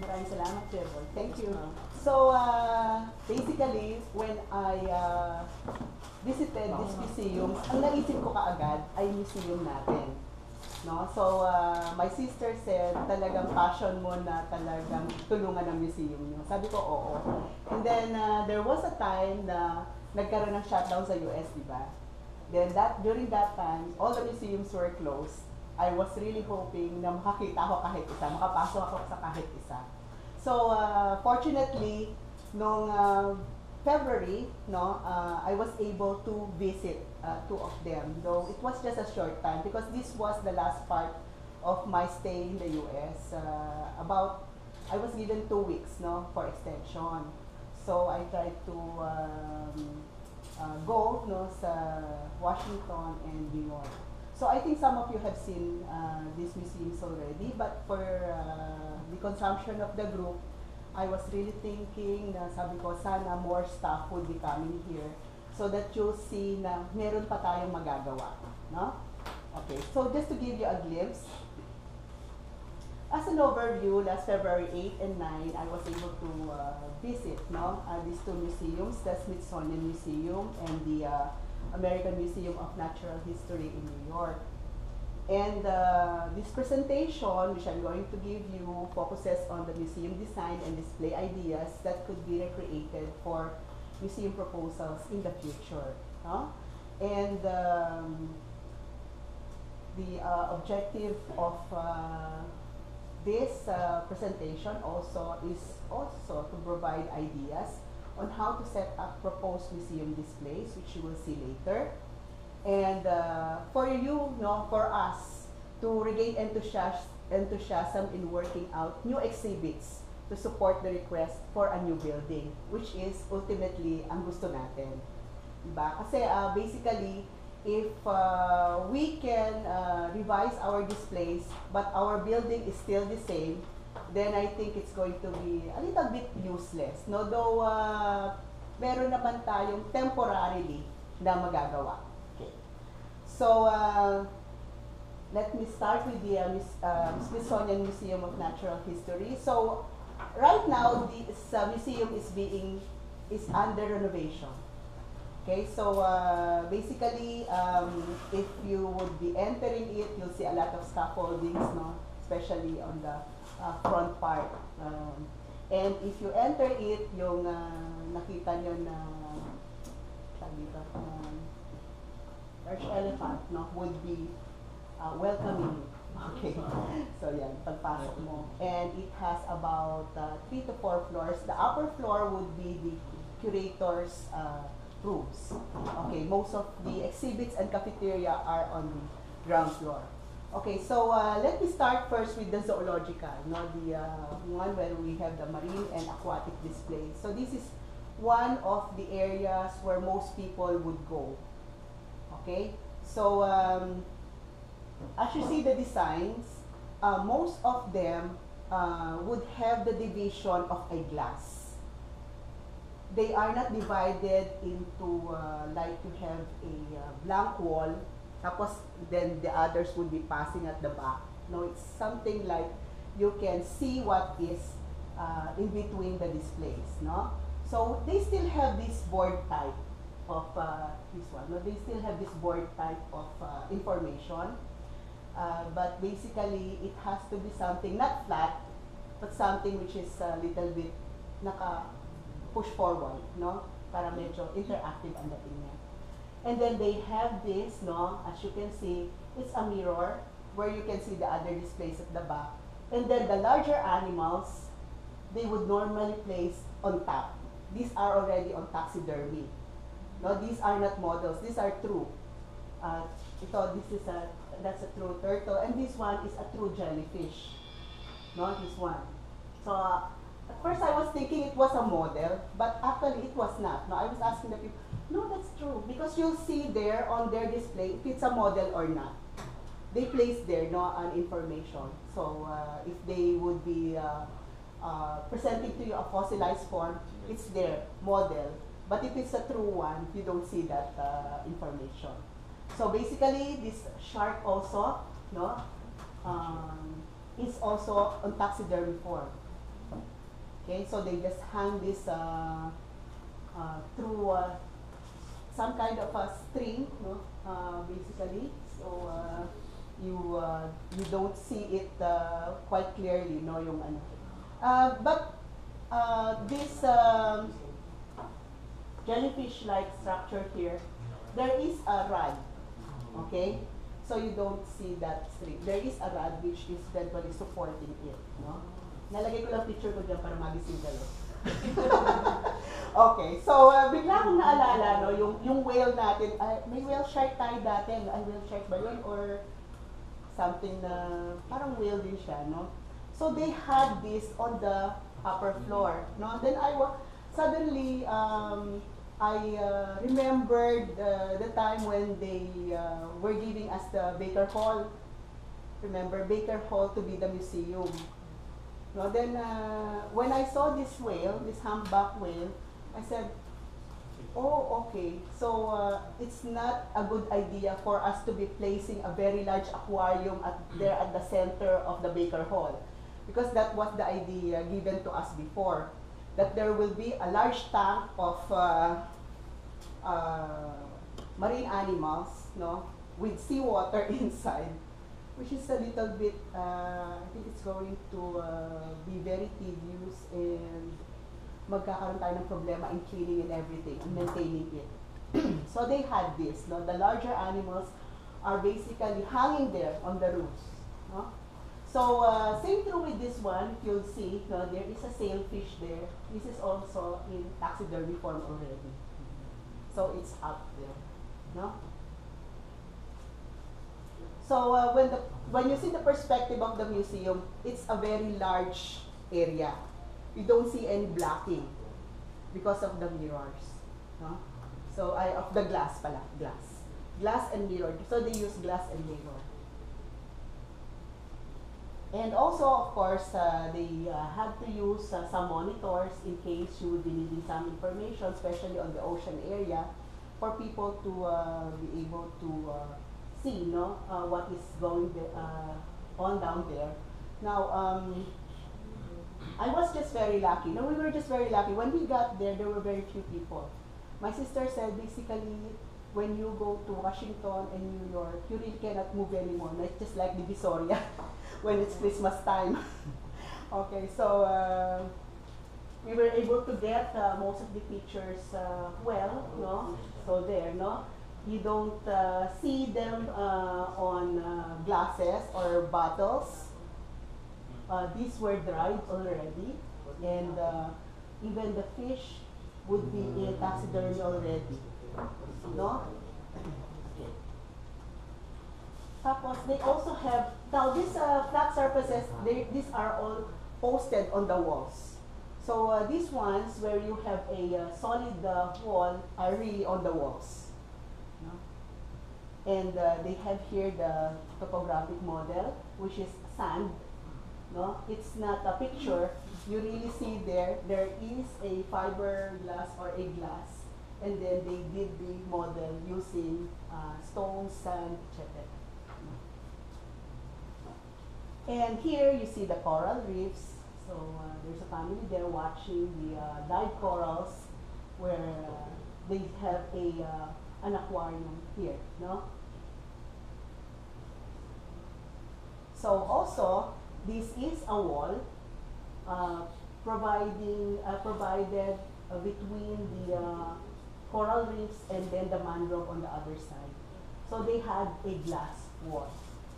Maraming salamat, Boy. Thank you. So, uh, basically, when I uh, visited this museum, ang naisip ko kaagad ay museum natin. No? So, uh, my sister said, talagang passion mo na talagang tulungan ng museum niyo. Sabi ko, oo. And then, uh, there was a time na nagkaroon ng shutdown sa US, di ba? Then, that, during that time, all the museums were closed. I was really hoping na makakita ako kahit isa, makapasok ako sa kahit isa. So, uh, fortunately, nung uh, February, no, uh, I was able to visit uh, two of them. Though it was just a short time because this was the last part of my stay in the US. Uh, about, I was given two weeks, no, for extension. So I tried to um, uh, go, no, sa Washington and New York. So I think some of you have seen uh, these museums already, but for uh, the consumption of the group, I was really thinking na sabi ko, sana more staff would be coming here so that you'll see na meron pa tayong magagawa. No? Okay, so just to give you a glimpse, as an overview, last February 8 and 9, I was able to uh, visit no, uh, these two museums, the Smithsonian Museum and the uh, American Museum of Natural History in New York. And uh, this presentation, which I'm going to give you, focuses on the museum design and display ideas that could be recreated for museum proposals in the future. no? And um, the uh, objective of uh, this uh, presentation also is also to provide ideas on how to set up proposed museum displays, which you will see later. And uh, for you, no, for us, to regain enthusiasm, enthusiasm in working out new exhibits to support the request for a new building, which is ultimately ang gusto natin. Diba? Kasi uh, basically, if uh, we can uh, revise our displays, but our building is still the same, then I think it's going to be a little bit useless. No? Though, uh, meron naman tayong temporarily na magagawa. Okay. So, uh, let me start with the uh, Mus- uh, Smithsonian Museum of Natural History. So, right now, this uh, museum is being, is under renovation. Okay, so uh, basically, um, if you would be entering it, you'll see a lot of scaffoldings, no? especially on the uh, front part. Um, and if you enter it, yung uh, nakita nyo na, sabi dito, um, large elephant no, would be uh, welcoming. Okay, so yan, pagpasok mo. And it has about uh, three to four floors. The upper floor would be the curator's uh, rooms. Okay, most of the exhibits and cafeteria are on the ground floor. Okay, so uh, let me start first with the zoological, no, the uh, one where we have the marine and aquatic display. So this is one of the areas where most people would go. Okay, so um, as you see the designs, uh, most of them uh, would have the division of a glass they are not divided into uh, like you have a uh, blank wall tapos then the others would be passing at the back no it's something like you can see what is uh, in between the displays no so they still have this board type of uh, this one no they still have this board type of uh, information uh, but basically it has to be something not flat but something which is a little bit naka push forward, no? Para medyo interactive ang dating niya. And then they have this, no? As you can see, it's a mirror where you can see the other displays at the back. And then the larger animals, they would normally place on top. These are already on taxidermy. No, these are not models. These are true. Uh, ito, this is a, that's a true turtle. And this one is a true jellyfish. No, this one. So, uh, at first I was thinking it was a model, but actually it was not. No, I was asking the people, no, that's true. Because you'll see there on their display if it's a model or not. They place there no an information. So uh, if they would be uh, uh, presenting to you a fossilized form, it's there, model. But if it's a true one, you don't see that uh, information. So basically, this shark also, no, um, is also on taxidermy form. Okay, so they just hang this uh, uh, through uh, some kind of a string, no? Uh, basically. So uh, you uh, you don't see it uh, quite clearly, no, yung ano. Uh, but uh, this um, jellyfish-like structure here, there is a rod, okay? So you don't see that string. There is a rod which is gradually supporting it, no? Nalagay ko lang picture ko dyan para magising kayo. okay, so uh, bigla akong naalala, no, yung, yung whale natin, ay, may whale shark tayo dati, ay whale shark ba yun? Or something na, parang whale din siya, no? So they had this on the upper floor, no? Then I suddenly, um, I uh, remembered uh, the time when they uh, were giving us the Baker Hall. Remember Baker Hall to be the museum. No, then uh, when I saw this whale, this humpback whale, I said, "Oh, okay. So uh, it's not a good idea for us to be placing a very large aquarium at there at the center of the Baker Hall, because that was the idea given to us before, that there will be a large tank of uh, uh, marine animals, no, with seawater inside." Which is a little bit, uh, I think it's going to uh, be very tedious and magkakaroon tayo ng problema in cleaning and everything and maintaining it. so they had this, no? the larger animals are basically hanging there on the roofs. No? So uh, same true with this one, you'll see no, there is a sailfish there. This is also in taxidermy form already. So it's up there. No? So uh, when the when you see the perspective of the museum, it's a very large area. You don't see any blocking because of the mirrors. No? So I of the glass pala, glass. Glass and mirror. So they use glass and mirror. And also, of course, uh, they uh, had to use uh, some monitors in case you would be needing some information, especially on the ocean area, for people to uh, be able to see no, uh, what is going uh, on down there. Now, um, I was just very lucky. No, we were just very lucky. When we got there, there were very few people. My sister said basically, when you go to Washington and New York, you really cannot move anymore. It's just like the Visoria when it's Christmas time. okay, so uh, we were able to get uh, most of the pictures uh, well, no? So there, no? You don't uh, see them uh, on uh, glasses or bottles. Uh, these were dried already, and uh, even the fish would be in taxidermy already. No? Tapos, they also have, now these uh, flat surfaces, they, these are all posted on the walls. So these ones where you have a solid wall are really on the walls. And uh, they have here the topographic model, which is sand. No, it's not a picture. You really see there, there is a fiberglass or a glass, and then they did the model using uh, stone, sand, etc. And here you see the coral reefs. So uh, there's a family there watching the uh, live corals, where uh, they have a uh, an aquarium here, no? So also, this is a wall uh, providing uh, provided uh, between the uh, coral reefs and then the mangrove on the other side. So they had a glass wall,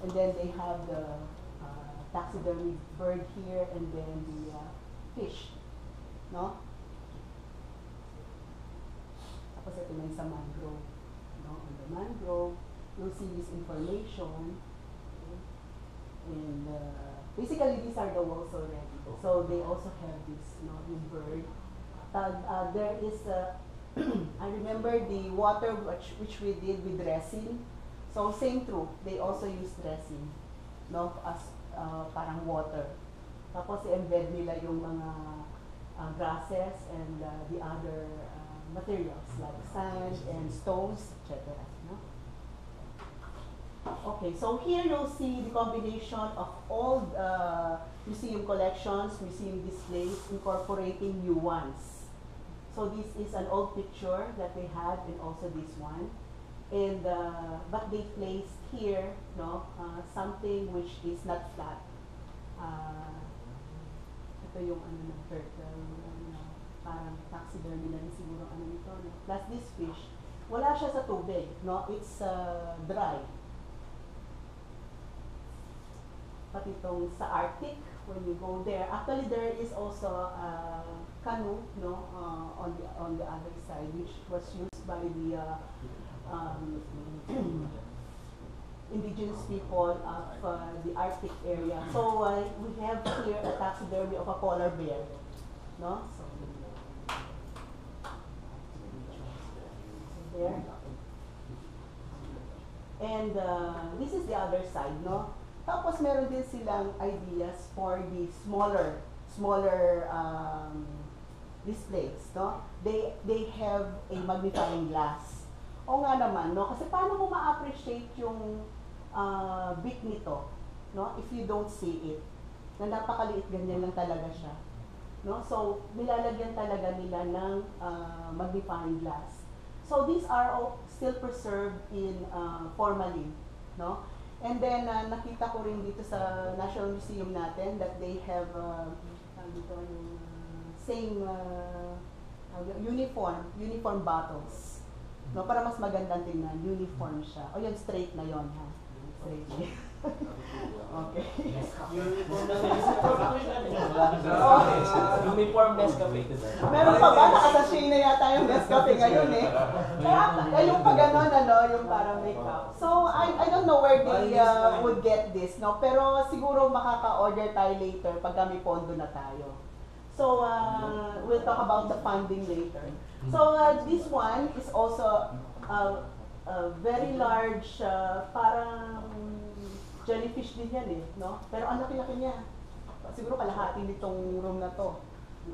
and then they have the uh, taxidermy bird here, and then the uh, fish, no? Tapos ito na sa mangrove, no? On the mangrove, you'll see this information. Okay? And uh, basically, these are the walls already. So they also have this, know, yung bird. Uh, uh, there is, uh, I remember the water which, which we did with resin. So same true, they also use resin, no, as uh, parang water. Tapos i-embed nila yung mga uh, grasses and uh, the other uh, materials like sand and stones, etc. No? Okay, so here you'll see the combination of old uh, museum collections, museum displays, incorporating new ones. So this is an old picture that they had and also this one. And, uh, but they placed here, no, uh, something which is not flat. Uh, ito yung ano ng turtle, ano, parang taxidermy na siguro ano nito, no? Plus this fish, wala siya sa tubig, no? It's uh, dry. Pati itong sa Arctic, when you go there, actually there is also a canoe, no, uh, on the on the other side, which was used by the uh, um, indigenous people of uh, the Arctic area. So uh, we have here a taxidermy of a polar bear, no? So, there. And uh, this is the other side, no? Tapos meron din silang ideas for the smaller, smaller um, displays, no? They they have a magnifying glass. O nga naman, no? Kasi paano mo ma-appreciate yung uh, bit nito, no? If you don't see it. Na napakaliit ganyan lang talaga siya. No? So, nilalagyan talaga nila ng uh, magnifying glass. So, these are all still preserved in uh, formalin, no? And then, uh, nakita ko rin dito sa National Museum natin that they have, uh, dito, yung uh, same uh, uniform, uniform bottles. No, para mas magandang tingnan, uniform siya. O yun, straight na yon ha? Straight. okay. Uniform kami. Meron pa ba? Nakasashay na yata yung Nescafe ngayon eh. Kaya eh, yung pag ganon, ano, yung para makeup. So, I, I don't know where they uh, would get this, no? Pero siguro makaka-order tayo later pag kami pondo na tayo. So, uh, we'll talk about the funding later. So, uh, this one is also uh, a very large, uh, parang jellyfish din yan eh, no? Pero ang laki-laki niya. Siguro kalahati nitong room na to.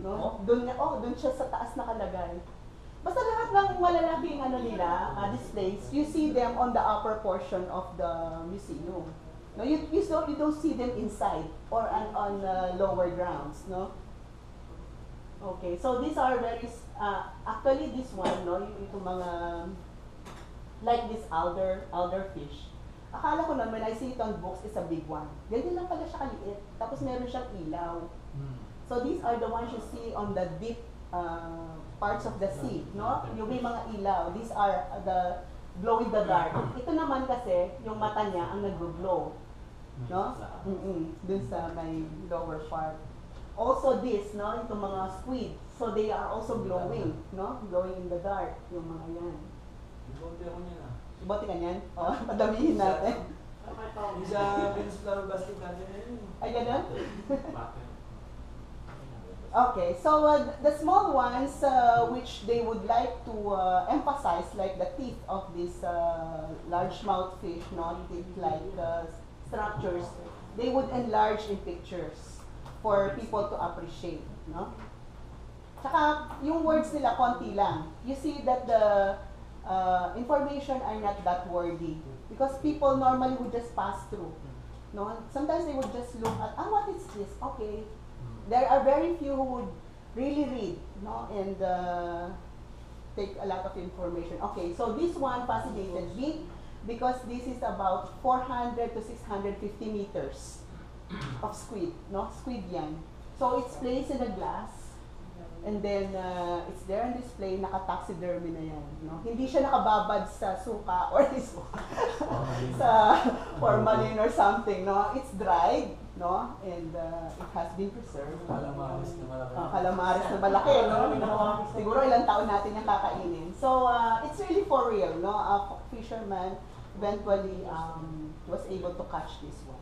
No? Doon nga, oh, doon siya sa taas nakalagay. Basta lahat ng malalaking ano nila, uh, displays, you see them on the upper portion of the museum. No, you, you, don't, you don't see them inside or on, on uh, lower grounds, no? Okay, so these are very, uh, actually this one, no, itong mga, like this alder, alder fish. Akala ko naman, when I see it on books, it's a big one. Ganyan lang pala siya kaliit. Tapos meron siyang ilaw. So these are the ones you see on the deep uh, parts of the sea, no? Yung may mga ilaw. These are the glow in the dark. Ito naman kasi, yung mata niya ang nag-glow, no? Mm-mm, dun sa may lower part. Also this, no? Itong mga squid. So they are also glowing, no? Glowing in the dark, yung mga yan. Ibote ako niya na. Bote ka niyan? O, padamihin natin. Sa Venus Flower Basket natin na yun. Ay, ganun? Okay, so uh, th- the small ones uh, which they would like to uh, emphasize, like the teeth of this uh, largemouth fish, not teeth-like uh, structures, they would enlarge in pictures for people to appreciate, no? Tsaka, yung words nila, konti lang. You see that the uh, information are not that wordy because people normally would just pass through. No, sometimes they would just look at, ah, what is this? Okay, there are very few who would really read, no, and uh, take a lot of information. Okay, so this one fascinated me because this is about 400 to 650 meters of squid, no, squid yan. So it's placed in a glass, and then uh, it's there on display, naka-taxidermy na yan, no. Hindi siya nakababad sa suka or suka, sa formalin or something, no. It's dried, no, and uh, it has been preserved. Calamares na malaki. Ah, calamares na malaki, no? Siguro ilang taon natin yung kakainin. So, uh, it's really for real, no? A fisherman eventually um, was able to catch this one.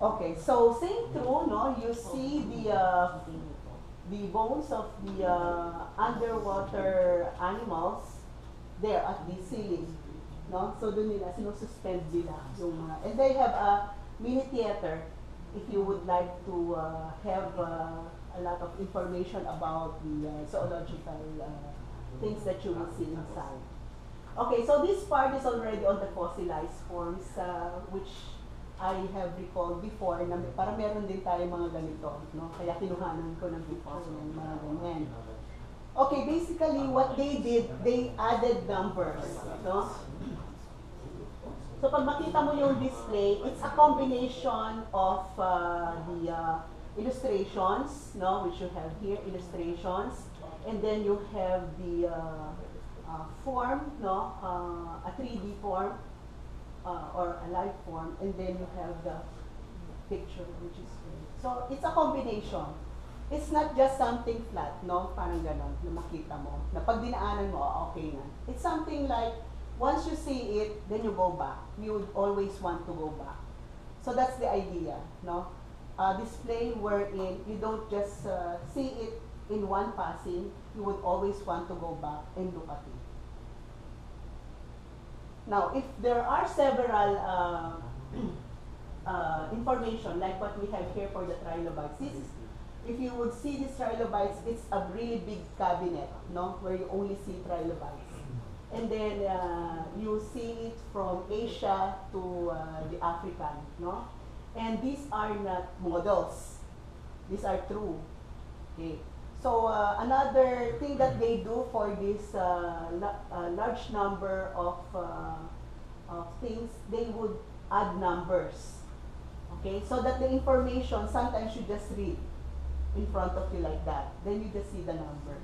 Okay, so same through, no? You see the uh, the bones of the uh, underwater animals there at the ceiling, no? So doon nila sinususpend nila yung mga, and they have a mini theater if you would like to uh, have uh, a lot of information about the uh, zoological uh, things that you will see inside. Okay, so this part is already on the fossilized forms, uh, which I have recalled before, na para meron din tayo mga ganito, no? Kaya kinuhanan ko ng before yung mga ganyan. Okay, basically what they did, they added numbers, no? So pag makita mo yung display, it's a combination of uh, the uh, illustrations, no, which you have here, illustrations, and then you have the uh, uh, form, no, uh, a 3D form uh, or a live form, and then you have the picture, which is here. So it's a combination. It's not just something flat, no? Parang ganon, na makita mo. Na pag dinaanan mo, ah, okay na. It's something like, once you see it, then you go back. You would always want to go back. So that's the idea, no? Uh, display wherein you don't just uh, see it in one passing, you would always want to go back and look at it. Now, if there are several uh, uh, information, like what we have here for the trilobites, this is if you would see these trilobites, it's a really big cabinet, no, where you only see trilobites. And then uh, you see it from Asia to uh, the African, no? And these are not models. These are true. Okay. So uh, another thing that they do for this uh, la- uh, large number of, uh, of things, they would add numbers. Okay, so that the information sometimes you just read in front of you like that. Then you just see the number.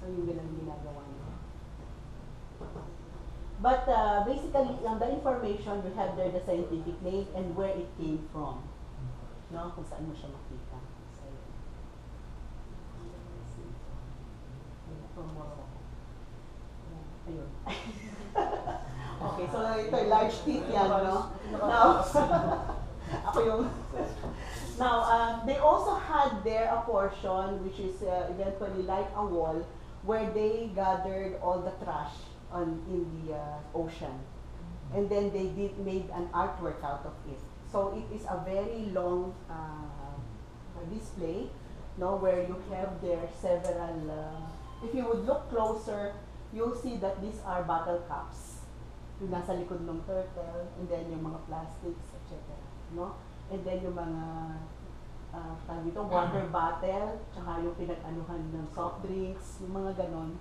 So yung ganun ginagawa nila. But uh, basically, on the information, you have there the scientific name and where it came from. No? Kung saan mo siya makita. So, from Morocco. Ayun. okay, so ito, large teeth yan, no? Now, ako yung Now, uh, they also had there a portion which is uh, eventually like a wall where they gathered all the trash on in the uh, ocean, and then they did made an artwork out of it. So it is a very long uh, display, no, where you have there several. Uh, if you would look closer, you'll see that these are bottle caps. Yung nasa likod ng turtle, and then yung mga plastics, etc. No? And then yung mga uh, tawag ito, water bottle, tsaka yung pinag-anuhan ng soft drinks, yung mga ganon.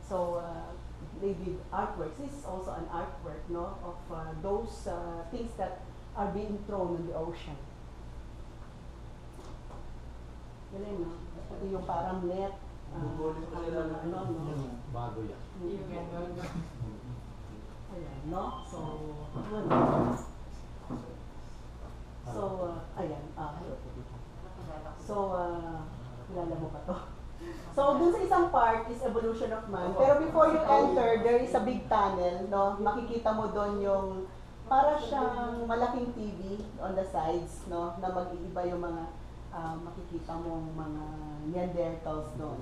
So, uh, they did artworks. This is also an artwork, no, of uh, those uh, things that are being thrown in the ocean. Galing, no? Yung parang net. Uh, Bubulit pa sila ng- ano, no? Bago yan. Yung ganun. Ayan, no? So, yun. So, uh, ayan. ah. so, uh, kilala mo pa to? So, dun sa isang part is evolution of man. Pero before you enter, there is a big tunnel, no? Makikita mo doon yung para siyang malaking TV on the sides, no? Na mag-iiba yung mga ah, makikita mong mga Neanderthals doon.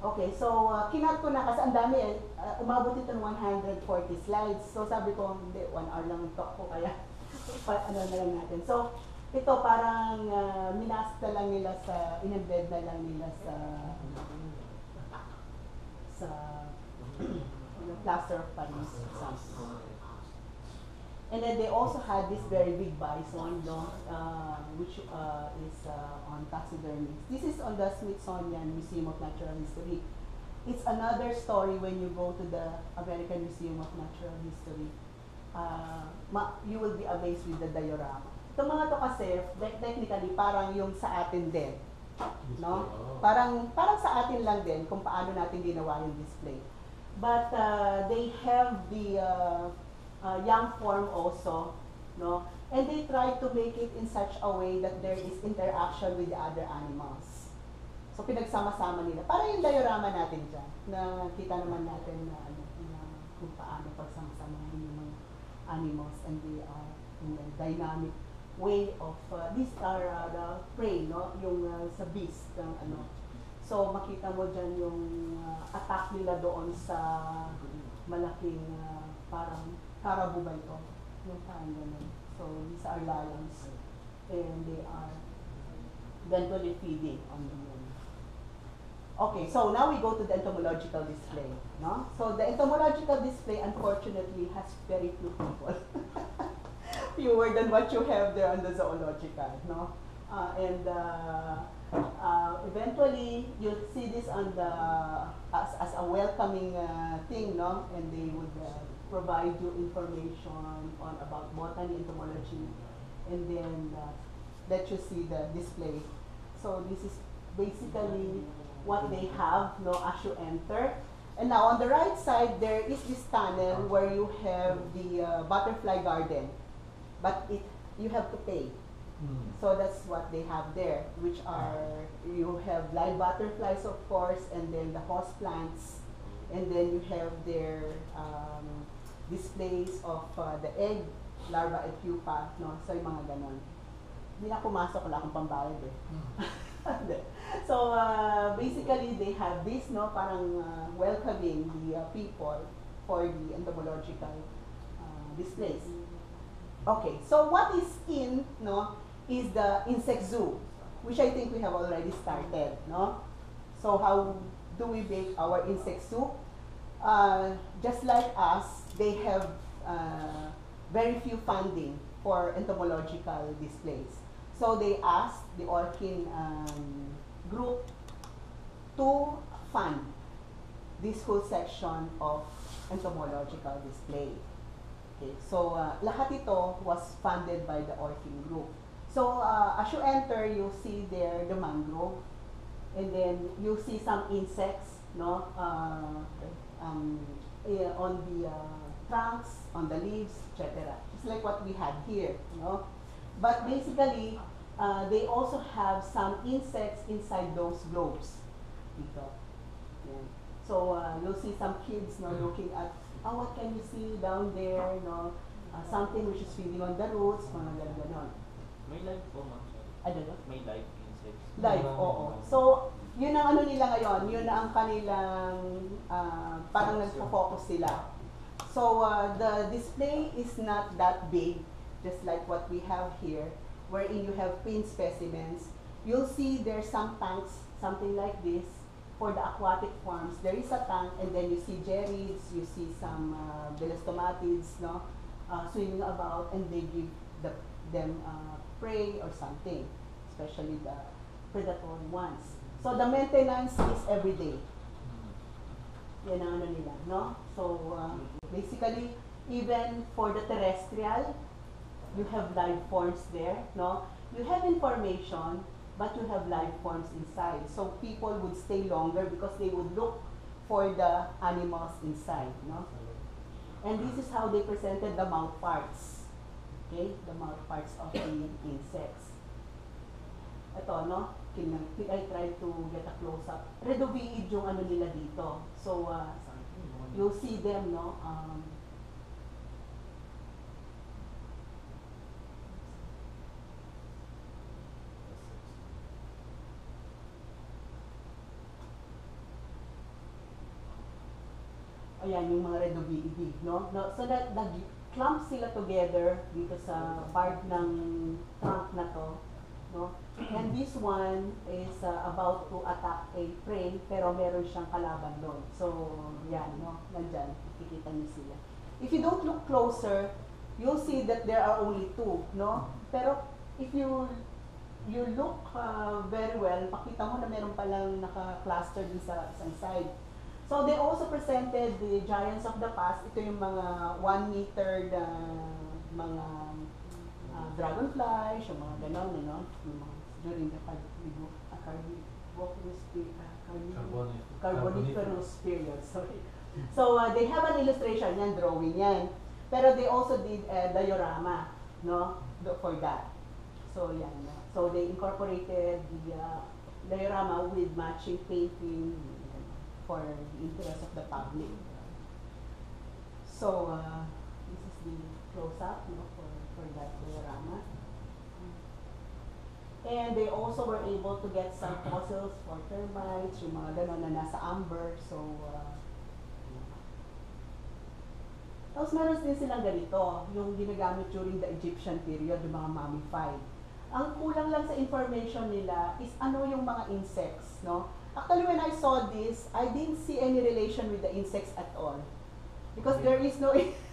Okay, so uh, kinat ko na kasi ang dami eh. Uh, umabot ito ng 140 slides. So sabi ko, hindi, one hour lang ang talk ko kaya pa, ano na lang natin. So, ito parang uh, minasta lang nila sa, in-embed na lang nila sa sa plaster of Paris. something. And then they also had this very big bison, no, uh, which uh, is uh, on taxidermy. This is on the Smithsonian Museum of Natural History. It's another story when you go to the American Museum of Natural History. Uh, ma- you will be amazed with the diorama. Itong mga to kasi, technically, parang yung sa atin din. No? Parang, parang sa atin lang din kung paano natin ginawa yung display. But uh, they have the uh, uh, young form also, no? And they try to make it in such a way that there is interaction with the other animals. So pinagsama-sama nila. Para yung diorama natin dyan, na kita naman natin na, ano, na kung paano pagsama-samahin yung mga animals and are in a dynamic way of, uh, these are uh, the prey, no? Yung uh, sa beast, ng ano. So makita mo dyan yung uh, attack nila doon sa malaking uh, parang carabou ba ito? Yung parang ganun. So these are lions and they are eventually feeding on the moon. Okay, so now we go to the entomological display, no? So the entomological display unfortunately has very few people. Fewer than what you have there on the zoological, no? Uh, and uh, uh, eventually you'll see this on the as, as a welcoming uh, thing, no? And they would uh, provide you information on about botany, entomology, and then uh, let you see the display. So this is basically what they have no, as you enter. And now on the right side, there is this tunnel where you have the uh, butterfly garden, but it you have to pay. So that's what they have there, which are you have live butterflies, of course, and then the host plants, and then you have their um, displays of uh, the egg, larva, and pupa, no? So yung mga ganon. Hindi na pumasok, wala akong pambayad eh. Hindi. so uh, basically, they have this, no, parang uh, welcoming the uh, people for the entomological uh, displays. Okay, so what is in, no, is the insect zoo, which I think we have already started, no? So how do we make our insect zoo? Uh, just like us, they have uh, very few funding for entomological displays. So they asked the Orkin um, group to fund this whole section of entomological display. Okay, so uh, lahat ito was funded by the Orkin group. So uh, as you enter, you'll see there the mangrove, and then you'll see some insects, no, uh, um, eh, on the uh, trunks, on the leaves, etc. Just like what we had here, you know? But basically, uh, they also have some insects inside those globes. Dito. Yan. So uh, you'll see some kids, no, looking at, oh, what can you see down there, no, uh, something which is feeding on the roots, mga ganon ganon. May live po, ma'am. Ano no? May live insects. Live, oo. So, yun ang ano nila ngayon, yun na ang kanilang, ah, parang nagpo-focus sila. So, uh, the display is not that big, just like what we have here, wherein you have pin specimens. You'll see there's some tanks, something like this, for the aquatic forms. There is a tank, and then you see jerrys, you see some uh, belostomatids, no, uh, swimming about, and they give the, them uh, prey or something, especially the predatory ones. So the maintenance is every day. Yan ang ano nila, no? So uh, basically, even for the terrestrial, you have life forms there, no? You have information, but you have life forms inside. So people would stay longer because they would look for the animals inside, no? And this is how they presented the mouth parts. Okay? The mouth parts of the insects. Ito, no? Kin- I tried to get a close-up. Redoviid yung ano nila dito. So, uh, you'll see them, no? Um, ayan, yung mga redoviidi, no? no so, nag-clump sila together dito sa part ng trunk na to, no? And this one is uh, about to attack a prey, pero meron siyang kalaban doon. So, yan, no? Nandyan, makikita niyo sila. If you don't look closer, you'll see that there are only two, no? Pero, if you you look uh, very well, pakita mo na meron palang naka-cluster din sa isang side. So, they also presented the giants of the past. Ito yung mga one meter na mga uh, dragonflies, yung mga ganon, ano, yung mga, during the Carnivo- uh, Carnivorous pe- uh, Carboniferous period, sorry. So, uh, they have an illustration yan, drawing yan. Pero they also did a diorama, no, for that. So, yan. no. So, they incorporated the uh, diorama with matching painting for the interest of the public. So, uh, this is the close-up, no, that diorama. And they also were able to get some fossils for termites, yung mga gano'n na nasa amber. So, uh, tapos meron din silang ganito, yung ginagamit during the Egyptian period, yung mga mummified. Ang kulang lang sa information nila is ano yung mga insects, no? Actually, when I saw this, I didn't see any relation with the insects at all. Because Okay. there is no,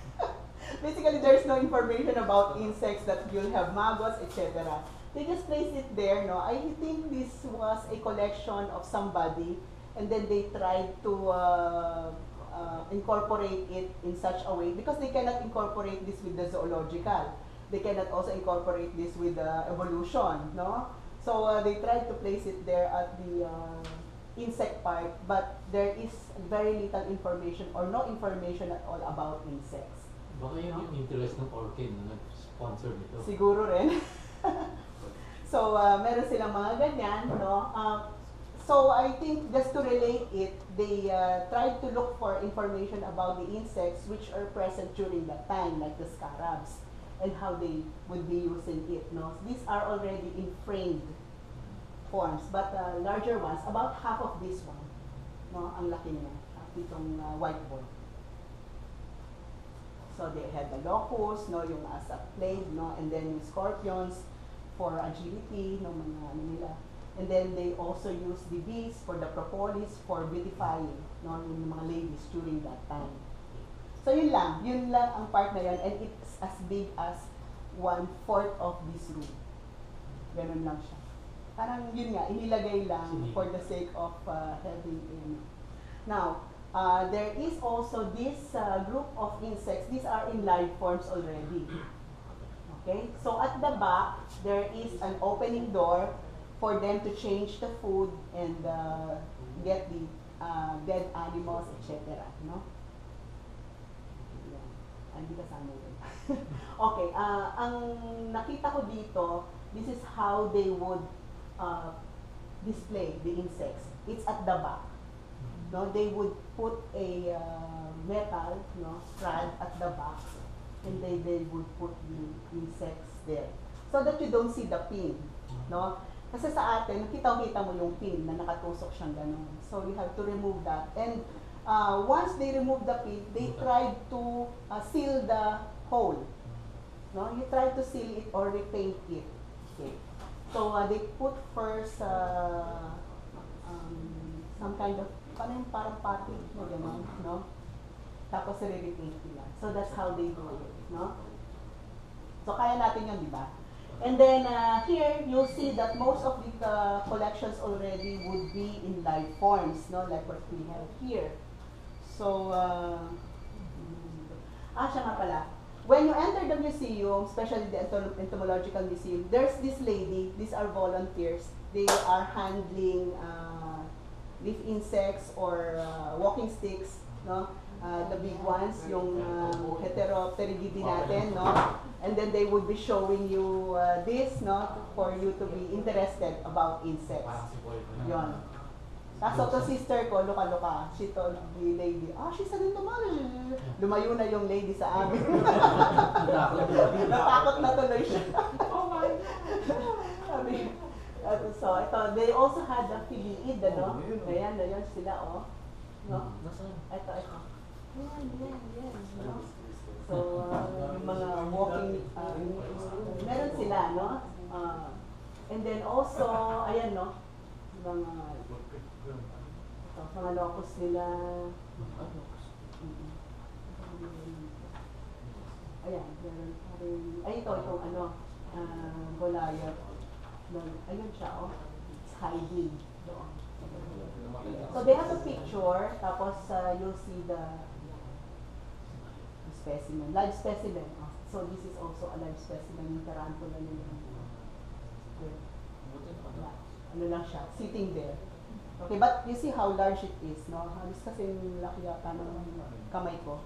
basically there's no information about insects that you'll have maggots, etc. They just placed it there, no? I think this was a collection of somebody and then they tried to uh, uh, incorporate it in such a way because they cannot incorporate this with the zoological. They cannot also incorporate this with the evolution, no? So uh, they tried to place it there at the uh, insect part, but there is very little information or no information at all about insects. Baka yun yung interest ng Orchid na nag-sponsor nito. Siguro rin. so, uh, meron silang mga ganyan, no? Uh, so, I think just to relate it, they uh, tried to look for information about the insects which are present during that time, like the scarabs, and how they would be using it, no? These are already in framed forms, but uh, larger ones, about half of this one, no? Ang laki niya, uh, itong uh, whiteboard. So they had the locust, no, yung as a plague, no, and then yung scorpions for agility, no, mga ano nila. And then they also use the bees for the propolis for beautifying, no, yung mga ladies during that time. So yun lang, yun lang ang part na yun, and it's as big as one-fourth of this room. Ganun lang siya. Parang yun nga, inilagay lang for the sake of uh, having in. Now, uh, there is also this uh, group of insects. These are in live forms already. Okay, so at the back, there is an opening door for them to change the food and uh, get the uh, dead animals, etc. No? Okay, uh, ang nakita ko dito, this is how they would uh, display the insects. It's at the back no, they would put a uh, metal, no, strand at the back, and they, they would put the insects there. So that you don't see the pin, no? Kasi sa atin, nakita-kita mo yung pin na nakatusok siyang ganun. So you have to remove that. And uh, once they remove the pin, they tried to uh, seal the hole. No, you try to seal it or repaint it. Okay. So uh, they put first uh, um, some kind of paano yung parang pati na gano'n, no? Tapos re-repaint nila. So that's how they do it, no? So kaya natin yun, di ba? And then uh, here, you'll see that most of the uh, collections already would be in live forms, no? Like what we have here. So, uh, ah, siya nga pala. When you enter the museum, especially the entom- entomological museum, there's this lady, these are volunteers. They are handling uh, leaf insects or uh, walking sticks, no? Uh, the big ones, yung uh, heteropterygidae natin, no? And then they would be showing you uh, this, no? For you to be interested about insects. Yon. Tapos to sister ko, luka-luka, she told the lady, ah, she's an entomologist. Lumayo na yung lady sa amin. Natakot na. Tuloy siya. Sabi, at so, ito, they also had the Philiid, ano? Oh, yun, oh. Ayan, ayan sila, oh. No? Nasaan? Ito, ito. Ayan, ayan, ayan. No? So, uh, yung mga walking, uh, meron sila, no? Uh, and then also, ayan, no? Mga, ito, mga locus nila. Mm-mm. Ayan, meron pa rin. Ay, ito, itong ano, uh, Goliath. Ayun siya, oh. It's hiding. Doon. So they have a picture, tapos uh, you'll see the specimen, live specimen. Oh. So this is also a live specimen yung tarantula nila. Ano lang siya, sitting there. Okay, but you see how large it is, no? Halos kasi laki yata ng kamay ko.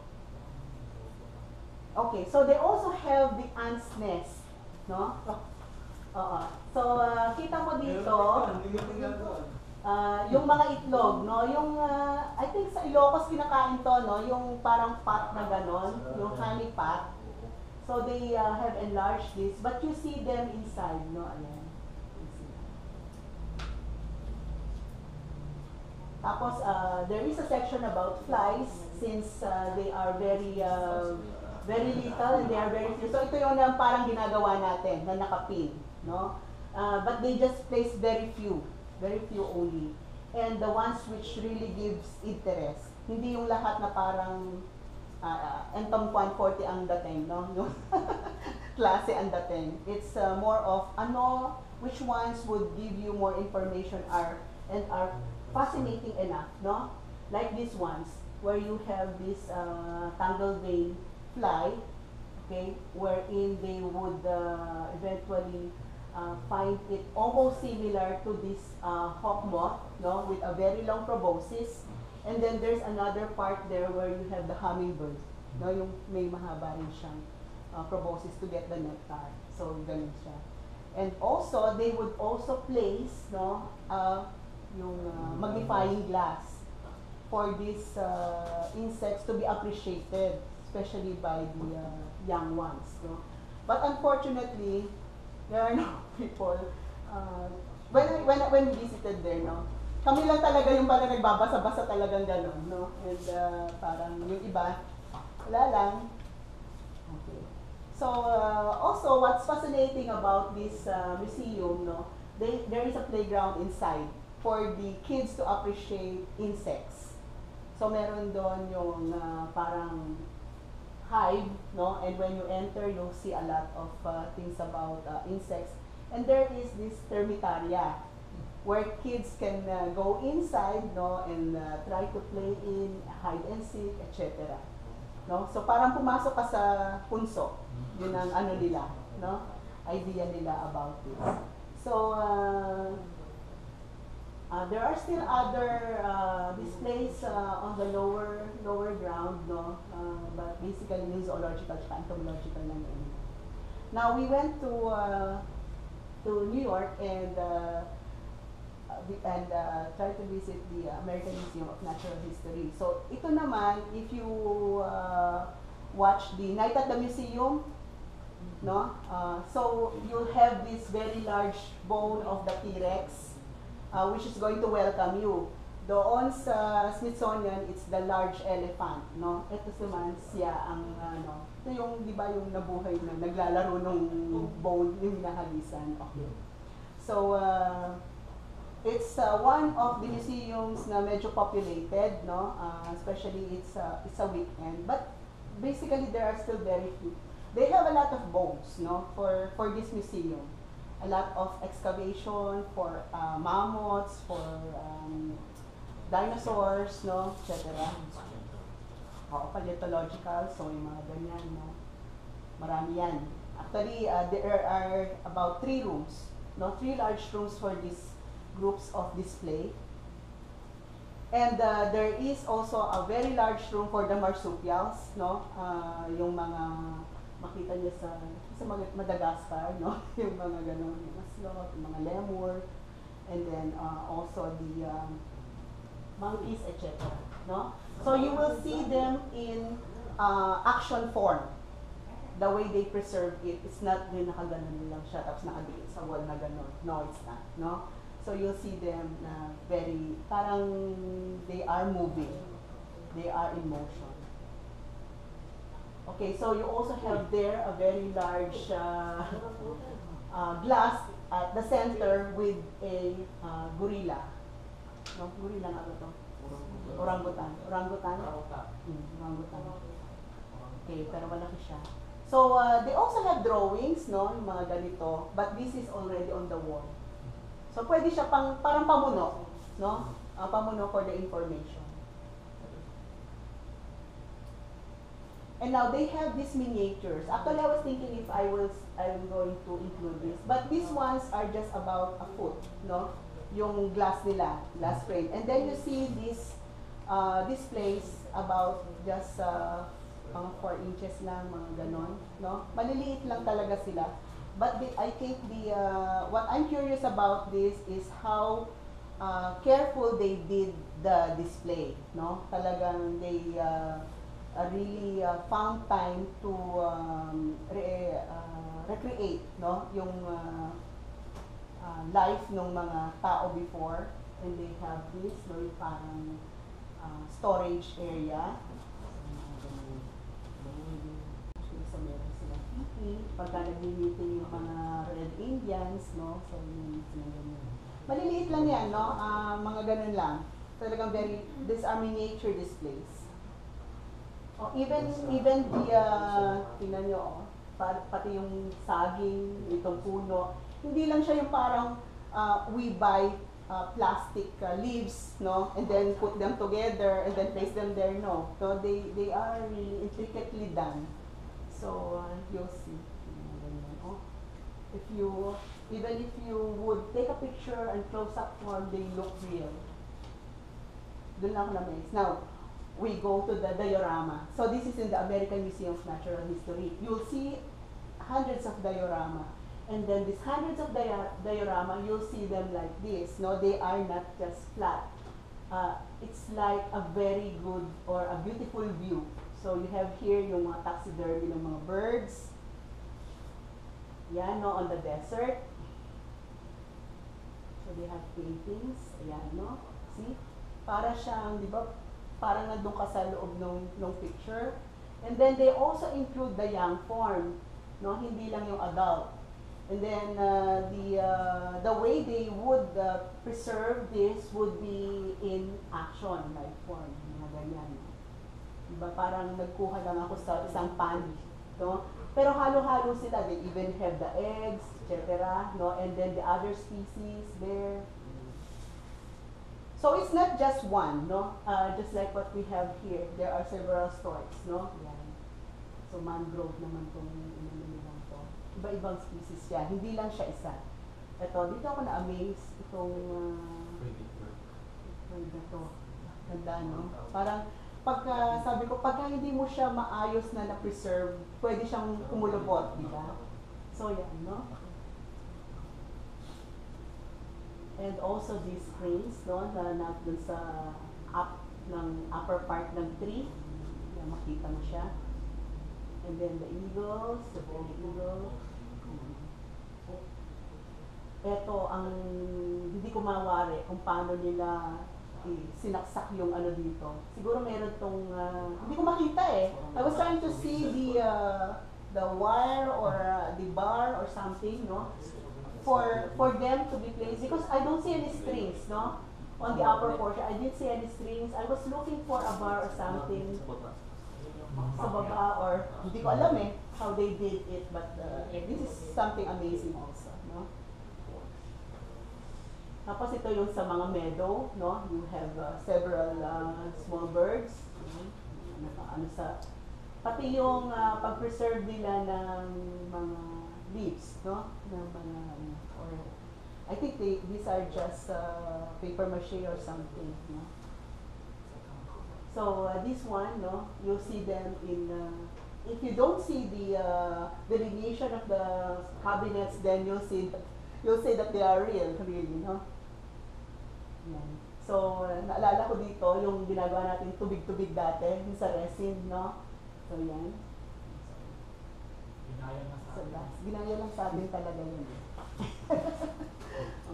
Okay, so they also have the ant's nest, no? Oo. So, uh, kita mo dito, Ah, yung mga itlog, no? Yung, ah, I think sa Ilocos kinakain to, no? Yung parang pot na ganon, yung honey pot. So they ah, have enlarged this, but you see them inside, no? Ayan. Tapos, ah, there is a section about flies since ah, they are very ah, very little and they are very few. So ito yung parang ginagawa natin na nakapin, no? Ah, but they just place very few, very few only. and the ones which really gives interest. Hindi yung lahat na parang uh, entong 140 ang dating, no? Yung klase ang dating. It's uh, more of ano, which ones would give you more information are and are fascinating enough, no? Like these ones, where you have this uh, tangle vein fly, okay, wherein they would uh, eventually uh, find it almost similar to this uh, hawk moth, no, with a very long proboscis. And then there's another part there where you have the hummingbird, no, yung may mahaba rin siyang uh, proboscis to get the nectar. So, ganun siya. And also, they would also place, no, uh, yung uh, magnifying glass for these uh, insects to be appreciated, especially by the uh, young ones. No? But unfortunately, there are no people. Uh, when, when, when visited there, no, kami lang talaga yung parang nagbabasa-basa talagang gano'n, no? And uh, parang yung iba, wala lang. Okay. So, uh, also, what's fascinating about this uh, museum, no, they, there is a playground inside for the kids to appreciate insects. So, meron doon yung uh, parang hive, no, and when you enter, you'll see a lot of uh, things about uh, insects. And there is this termitaria, where kids can uh, go inside, no, and uh, try to play in hide and seek, etc. No? So parang pumasok ka sa punso. Yun ang ano nila, no? Idea nila about this. So uh, uh, there are still other uh, displays uh, on the lower lower ground, no? Uh, but basically zoological entomological lang yun. Now we went to uh, to New York and uh, and try to visit the American Museum of Natural History. So ito naman, if you watch the Night at the Museum, no? So you'll have this very large bone of the T-Rex, uh, which is going to welcome you. Doon sa Smithsonian, it's the large elephant, no? Ito naman siya ang ano, ito yung di ba yung nabuhay na naglalaro nung bone yung hinahalisan. Okay. So uh, it's uh, one of the museums na medyo populated, no? Uh, especially it's uh, it's a weekend, but basically there are still very few. They have a lot of bones, no, for for this museum. A lot of excavation for uh, mammoths, for um, dinosaurs, no, etc. Oo, paleontological, so yung mga ganyan, no. Marami yan. Actually, uh, there are about three rooms, no, three large rooms for these groups of display. And uh, there is also a very large room for the marsupials, no? Uh, yung mga makita niyo sa sa Madagascar, no? yung mga ganun, yung mga sloth, yung mga lemur, and then uh, also the um, monkeys, etc. No? So you will see them in uh, action form. The way they preserve it, it's not yung nakaganon lang siya, tapos nakadikit sa wall na ganon. No, it's not. No? So you'll see them na very, parang they are moving. They are in motion. Okay, so you also have there a very large uh, uh, glass at the center with a uh, gorilla. No, gorilla nga ba to? Orangutan. Orangutan? Hmm, orangutan. Okay, pero malaki siya. So, uh, they also have drawings, no, yung mga ganito, but this is already on the wall. So, pwede siya pang, parang pamuno, no? Uh, pamuno for the information. And now they have these miniatures. Actually, I was thinking if I was I'm going to include this, but these ones are just about a foot, no? Yung glass nila, glass frame. And then you see this uh, displays about just uh, mga 4 inches lang, mga ganon, no? Maliliit lang talaga sila. But the, I think the uh, what I'm curious about this is how uh, careful they did the display, no? Talagang they uh, uh, really uh, found time to um, re, uh, recreate, no? Yung uh, uh, life ng mga tao before and they have this, no? Yung parang uh, storage area. So, meron silang tiki. Pagka nag-meeting yung mga Red Indians, no? So, yun. Maliliit lang yan, no? Ah, mga ganun lang. Talagang very, these are miniature displays. Oh, even, even the, uh, tingnan nyo, oh, pa- pati yung saging, itong puno, hindi lang siya yung parang uh, we buy uh, plastic uh, leaves, no, and then put them together and then place them there, no. So they, they are really intricately done. So uh, you'll see. Oh. If you, even if you would take a picture and close up form, they look real. Doon lang ako na-amaze. Now, we go to the diorama. So this is in the American Museum of Natural History. You'll see hundreds of diorama. And then these hundreds of dia- diorama, you'll see them like this. No, they are not just flat. Uh, it's like a very good or a beautiful view. So you have here yung mga taxidermy ng mga birds. Yan, no, on the desert. So they have paintings. Ayan, no? See? Para siyang, di ba, parang nandun ka sa loob ng, ng picture. And then they also include the young form, no? Hindi lang yung adult. And then uh, the uh, the way they would uh, preserve this would be in action, like form, mga ganyan. Diba, parang nagkuha lang ako sa isang pan, no? Pero halo-halo sila, they even have the eggs, etc., no? And then the other species there. So it's not just one, no? Uh, just like what we have here, there are several storks, no? Yan. So mangrove naman itong inano nilang to. Iba-ibang species yan, hindi lang siya isa. Ito, dito ako na-amaze itong uh, na to. Ganda, no? Parang, pagka, sabi ko, pagka hindi mo siya maayos na na-preserve, pwede siyang kumulubot, di ba? So, yan, no? And also these cranes, no, na na dun sa up ng upper part ng tree. Yan, makita mo siya. And then the eagles, the bald eagle. Ito ang hindi ko mawari kung paano nila sinaksak yung ano dito. Siguro meron tong ah, hindi ko makita eh. I was trying to see the uh, the wire or uh, the bar or something, no? For for them to be placed because I don't see any strings, no? On the upper portion, I didn't see any strings. I was looking for a bar or something sa baba or hindi ko alam eh how they did it but uh, this is something amazing also no tapos ito yung sa mga meadow no you have uh, several uh, small birds no? Naka- ano sa pati yung uh, pag-preserve nila ng mga leaves no ng mga ano, or I think they, these are just uh, paper mache or something no So uh, this one, no, you'll see them in. Uh, if you don't see the uh, delineation of the cabinets, then you'll see that, you'll say that they are real, really, no. Yan. So uh, naalala ko dito yung ginagawa natin tubig-tubig dati, sa resin, no. So yan. So that's, ginaya lang sa atin talaga yun.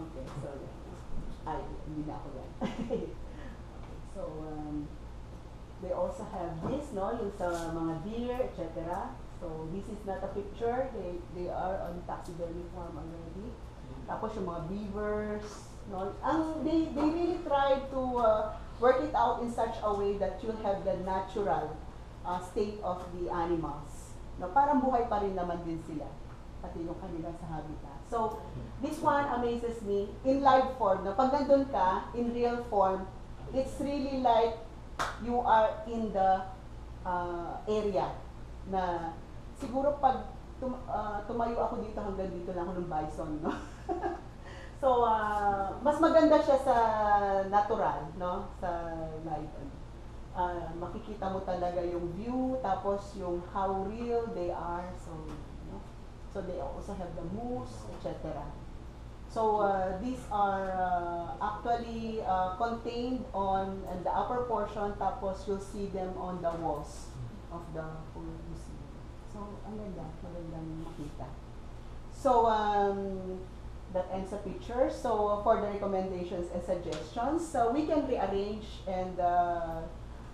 okay, so. Ay, hindi na ako yan. okay, so um, they also have this, no, yung sa mga deer, etc. So this is not a picture, they they are on taxidermy form already. Tapos yung mga beavers, no, ang they they really try to uh, work it out in such a way that you'll have the natural uh, state of the animals. No, parang buhay pa rin naman din sila, pati yung kanilang sa habitat. So, this one amazes me in live form. No, pag nandun ka, in real form, it's really like you are in the uh, area na siguro pag tum- uh, tumayo ako dito hanggang dito lang ako ng bison, no? so, uh, mas maganda siya sa natural, no? Sa live. Uh, makikita mo talaga yung view, tapos yung how real they are. So, no? So, they also have the moose, etc. So uh, these are uh, actually uh, contained on on the upper portion tapos you'll see them on the walls of the full museum. So ang ganda, magandang makita. So um, that ends the picture. So for the recommendations and suggestions, so we can rearrange and uh,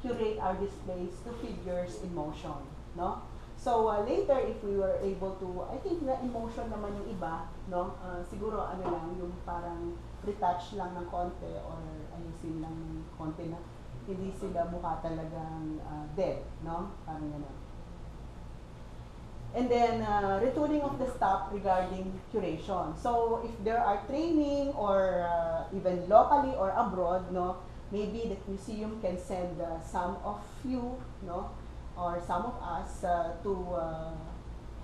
curate our displays to figures in motion, no? So uh, later, if we were able to, I think na emotion naman yung iba, no? Uh, siguro ano lang, yung parang retouch lang ng konti or ayusin lang ng konti na hindi sila mukha talagang ah, dead, no? Parang gano'n. And then, uh, retooling of the staff regarding curation. So, if there are training or uh, even locally or abroad, no, maybe the museum can send uh, some of you, no, or some of us uh, to uh,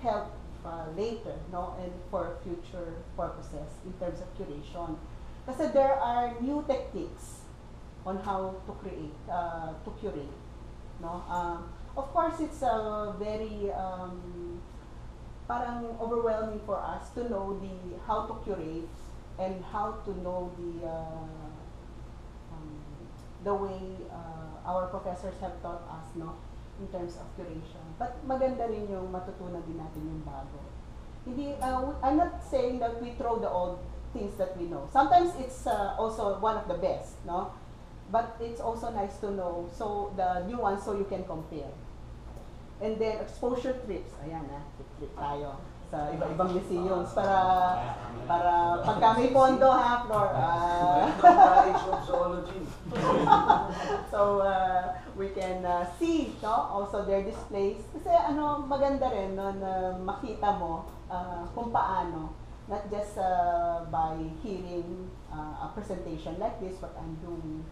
help uh, later, no, and for future purposes in terms of curation. Kasi there are new techniques on how to create, uh, to curate, no. Um, of course, it's a very um, parang overwhelming for us to know the how to curate and how to know the uh, the way uh, our professors have taught us no in terms of curation. But maganda rin yung matutunan din natin yung bago. Hindi uh, I'm not saying that we throw the old things that we know. Sometimes it's uh, also one of the best no? But it's also nice to know so the new ones so you can compare. And then exposure trips, ayan na, trip tayo sa iba-ibang museums para para pagka may pondo ha, ah, Knowledge of zoology. so uh, we can uh, see no also their displays. Kasi ano maganda rin no na makita mo uh, kung paano not just uh, by hearing uh, a presentation like this what I'm doing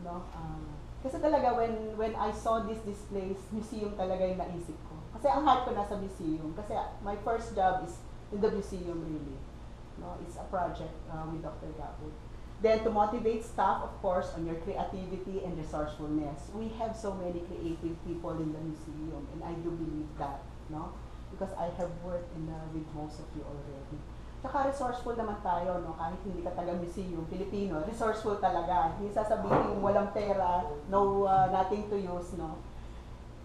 no uh, kasi talaga when when I saw these displays museum talaga yung naisip ko kasi ang heart ko nasa museum kasi my first job is in the museum really no it's a project uh, with Dr. Gabud Then to motivate staff, of course, on your creativity and resourcefulness. We have so many creative people in the museum, and I do believe that, no? Because I have worked in the, with most of you already. Tsaka resourceful naman tayo, no? Kahit hindi ka taga museum, Filipino, resourceful talaga. Hindi sasabihin walang pera, no, uh, nothing to use, no?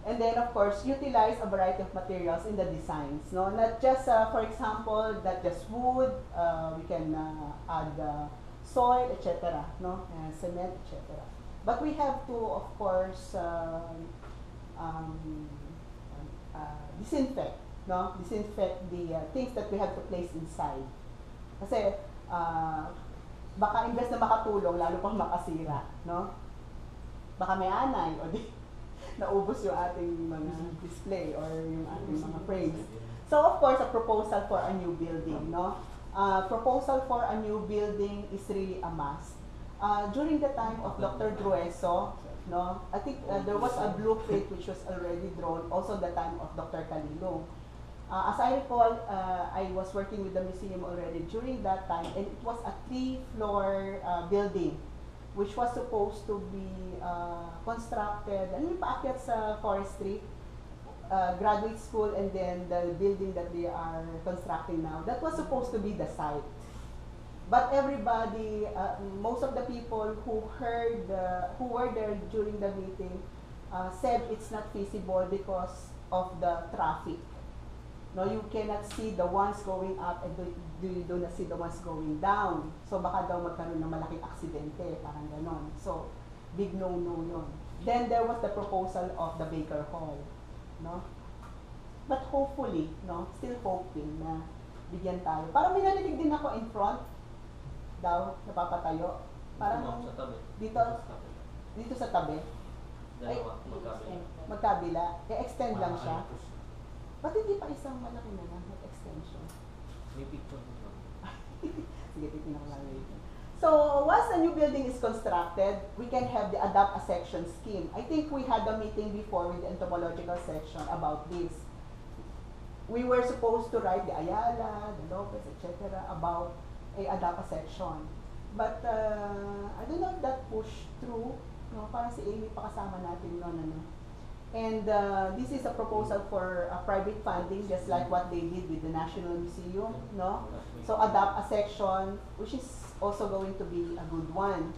And then, of course, utilize a variety of materials in the designs. No, not just, uh, for example, not just wood. Uh, we can uh, add uh, soil, etc. No, uh, cement, etc. But we have to, of course, um, um, uh, disinfect. No, disinfect the uh, things that we have to place inside. Kasi uh, baka imbes na makatulong, lalo pang makasira. No, baka may anay o di naubos yung ating mga display or yung ating mga frames. So of course, a proposal for a new building, no? Uh, proposal for a new building is really a must. Uh, during the time of Dr. Drueso, no, I think uh, there was a blueprint which was already drawn, also the time of Dr. Calilo. Uh, as I recall, uh, I was working with the museum already during that time, and it was a three-floor uh, building which was supposed to be uh, constructed, ano yung paakyat sa forestry, uh, graduate school and then the building that they are constructing now, that was supposed to be the site. But everybody, uh, most of the people who heard, uh, who were there during the meeting, uh, said it's not feasible because of the traffic. No, you cannot see the ones going up and do, do you do not see the ones going down. So baka daw magkaroon ng malaking aksidente, parang ganon. So, big no-no yun. Then there was the proposal of the Baker Hall. No? But hopefully, no, still hoping na bigyan tayo. Parang may narinig din ako in front daw, napapatayo. Parang sa tabi. dito, dito sa tabi, Dalawa, magkabila. magkabila, i-extend lang siya. Ba't hindi pa isang malaki na lang, extension? May picture nito. Sige, titignan ko lang later. So, once a new building is constructed, we can have the adapt a section scheme. I think we had a meeting before with the entomological section about this. We were supposed to write the Ayala, the Lopez, etc. about a adapt a section. But uh, I don't know if that pushed through. No, parang si Amy pa kasama natin noon. Ano. And uh, this is a proposal for a private funding, just like what they did with the National Museum. No? So adopt a section, which is also going to be a good one.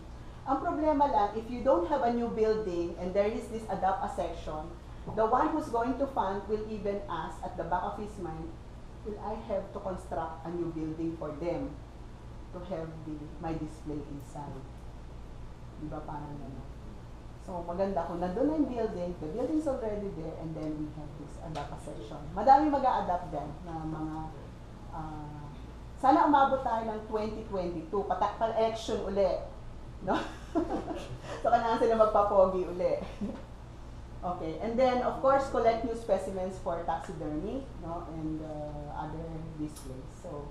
Ang problema lang, if you don't have a new building and there is this adopt a section, the one who's going to fund will even ask at the back of his mind, will I have to construct a new building for them to have the my display inside? Di ba parang gano'n? So maganda kung nandun na yung building, the building's already there, and then we have this adapt a section. Madami mag-a-adapt din na mga uh, Sana umabot tayo ng 2022, pata- pa-election uli. No? so, kailangan sila magpapogi uli. okay, and then, of course, collect new specimens for taxidermy, no, and uh, other displays. So,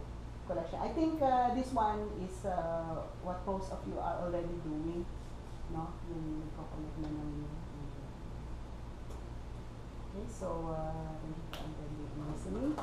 collection. I think uh, this one is uh, what most of you are already doing, no? Yung nagko-connect na ng Okay, so uh, thank you for listening.